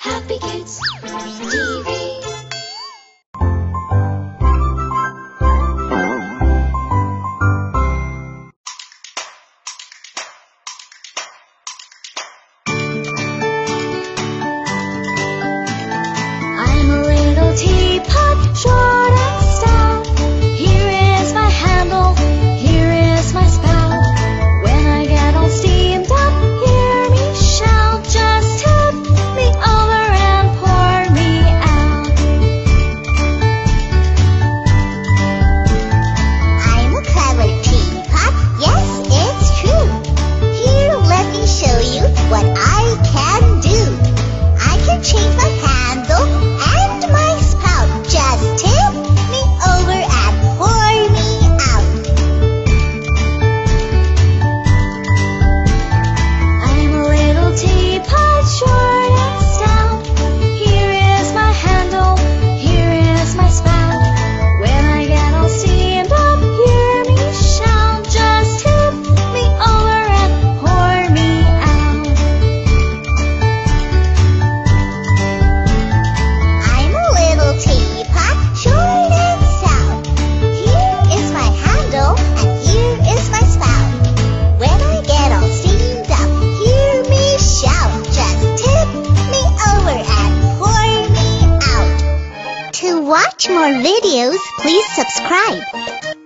Happy Kids what I watch more videos, please subscribe.